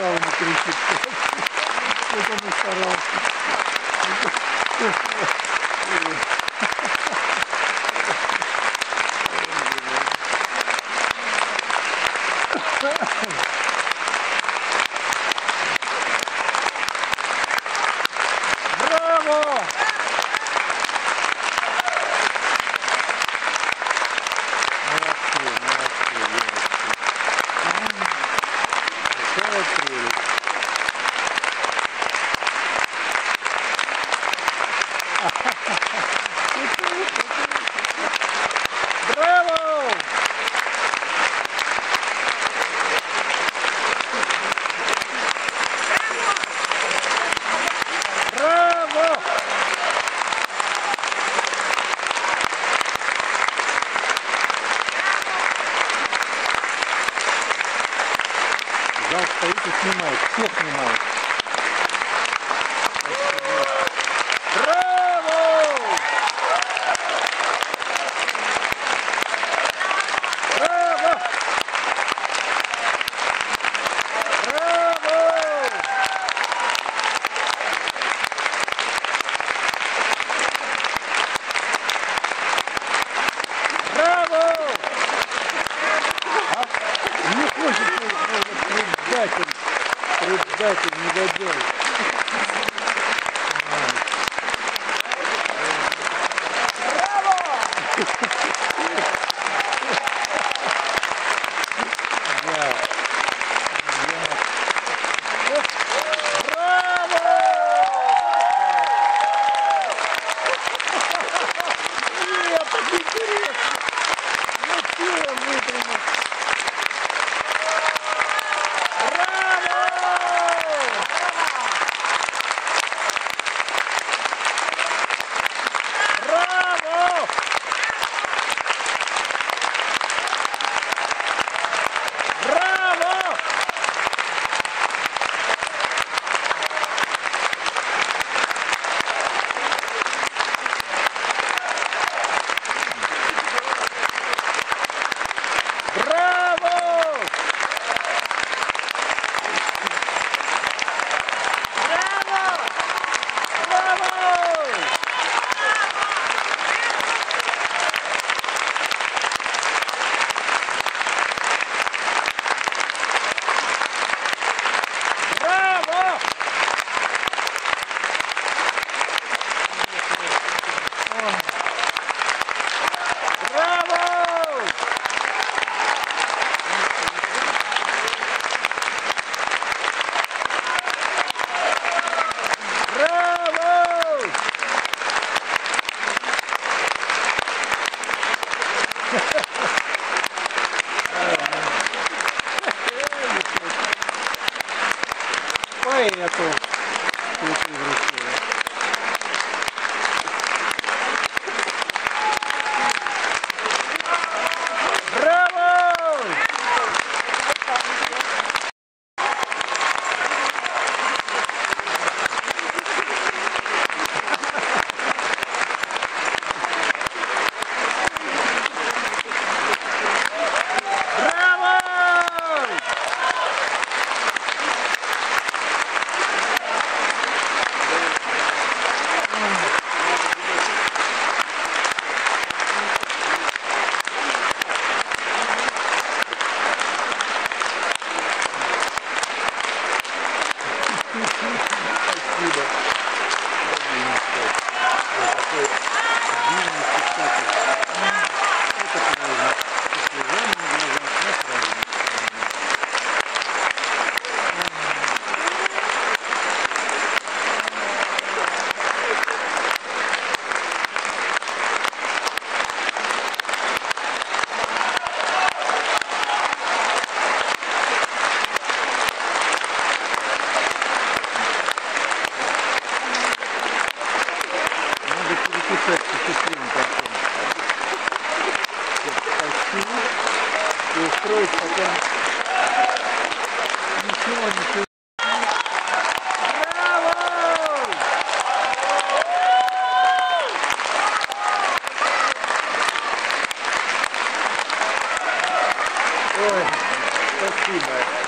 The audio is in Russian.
право не кричит. Я там старался. снимает, всех снимает. Thank you. и устроить потом ничего, ничего. Ой, спасибо.